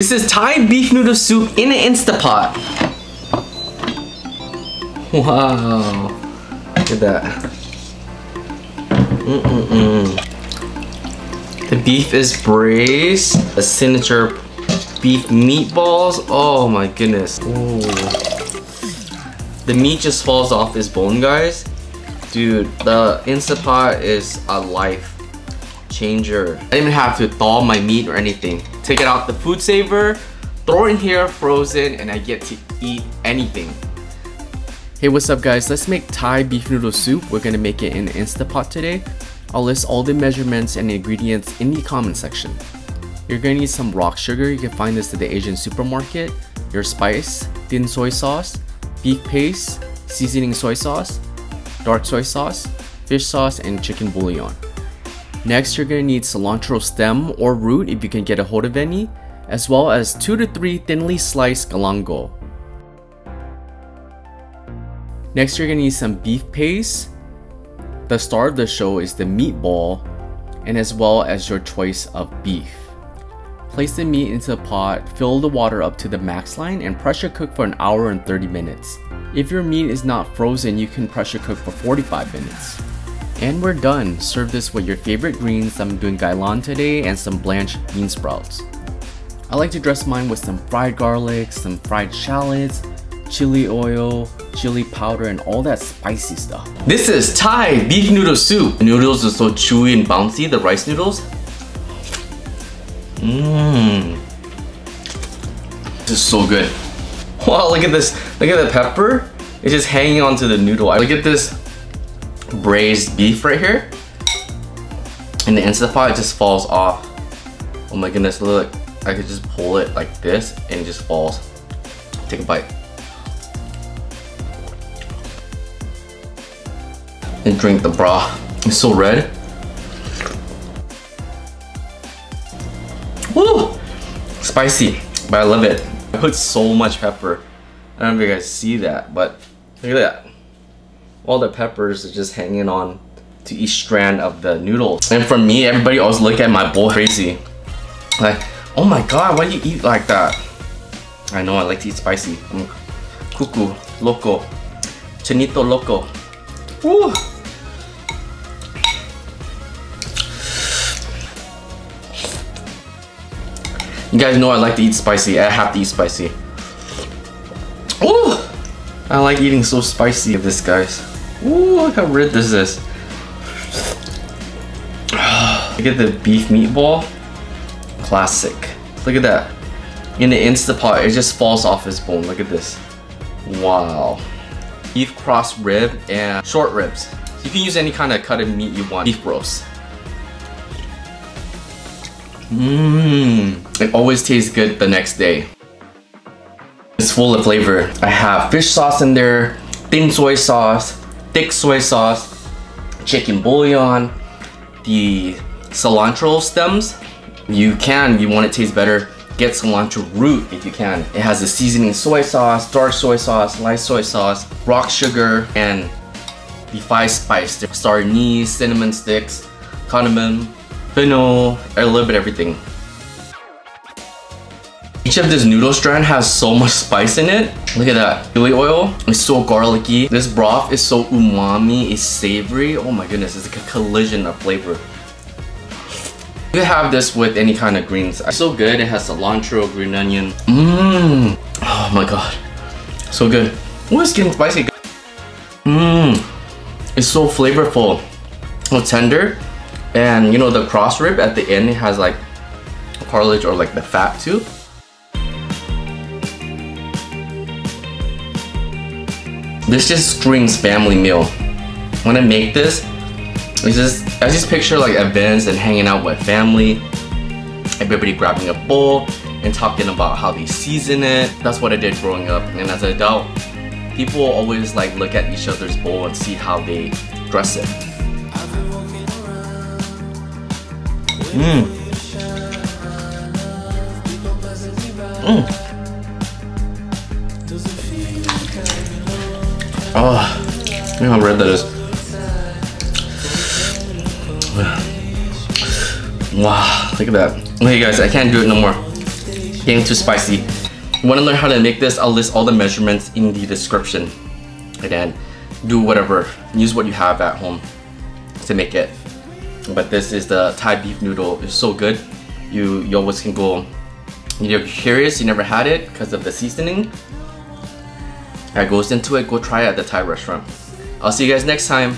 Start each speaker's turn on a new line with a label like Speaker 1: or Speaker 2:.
Speaker 1: This is Thai beef noodle soup in an Instapot. Wow. Look at that. Mm -mm -mm. The beef is braised. The signature beef meatballs. Oh my goodness. Ooh. The meat just falls off this bone, guys. Dude, the Instapot is a life changer. I didn't even have to thaw my meat or anything. Take it out the food saver, throw it in here frozen, and I get to eat anything. Hey, what's up guys? Let's make Thai beef noodle soup. We're gonna make it in Instapot today. I'll list all the measurements and ingredients in the comment section. You're gonna need some rock sugar, you can find this at the Asian supermarket, your spice, thin soy sauce, beef paste, seasoning soy sauce, dark soy sauce, fish sauce, and chicken bouillon. Next, you're gonna need cilantro stem or root if you can get a hold of any, as well as 2 to 3 thinly sliced galangal. Next, you're gonna need some beef paste. The star of the show is the meatball, and as well as your choice of beef. Place the meat into a pot, fill the water up to the max line, and pressure cook for an hour and 30 minutes. If your meat is not frozen, you can pressure cook for 45 minutes. And we're done. Serve this with your favorite greens. I'm doing gailan today and some blanched bean sprouts. I like to dress mine with some fried garlic, some fried shallots, chili oil, chili powder, and all that spicy stuff. This is Thai beef noodle soup. The noodles are so chewy and bouncy, the rice noodles. Mmm. This is so good. Wow, look at this. Look at the pepper. It's just hanging onto the noodle. Look at this braised beef right here. And the Instant Pot just falls off. Oh my goodness, look. I could just pull it like this and it just falls. Take a bite. And drink the broth. It's so red. Woo! Spicy, but I love it. I put so much pepper. I don't know if you guys see that, but look at that. All the peppers are just hanging on to each strand of the noodle. And for me, everybody always look at my bowl crazy. Like, oh my god, why do you eat like that? I know, I like to eat spicy. I'm cuckoo, loco, chinito loco. Woo! You guys know I like to eat spicy. I have to eat spicy. Ooh! I like eating so spicy of this, guys. Ooh, look how red this is. Look at the beef meatball. Classic. Look at that. In the Instapot, it just falls off his bone. Look at this. Wow. Beef cross rib and short ribs. You can use any kind of cut of meat you want. Beef roast. Mmm. It always tastes good the next day. It's full of flavor. I have fish sauce in there, thin soy sauce, thick soy sauce, chicken bouillon, the cilantro stems. You can, you want it to taste better, get cilantro root if you can. It has the seasoning soy sauce, dark soy sauce, light soy sauce, rock sugar, and the five spice. Star anise, cinnamon sticks, cardamom, fennel, a little bit everything. Each of this noodle strand has so much spice in it. Look at that. Chili oil It's so garlicky. This broth is so umami, it's savory. Oh my goodness, it's like a collision of flavor. You can have this with any kind of greens. It's so good. It has cilantro, green onion. Mmm. Oh my god. So good. Oh, it's getting spicy. Mmm. It's so flavorful. So tender. And you know the cross rib at the end, it has like cartilage or like the fat too. This just screams family meal. When I make this, it's just I just picture like events and hanging out with family, everybody grabbing a bowl and talking about how they season it. That's what I did growing up. And as an adult, people always like look at each other's bowl and see how they dress it. Mmm. Mmm. Oh, look how red that is. Wow, look at that. Okay guys, I can't do it no more. getting too spicy. Wanna learn how to make this, I'll list all the measurements in the description. Then do whatever, use what you have at home to make it. But this is the Thai beef noodle, it's so good. You, you always can go, you're curious, you never had it because of the seasoning. That goes into it, go try it at the Thai restaurant. I'll see you guys next time.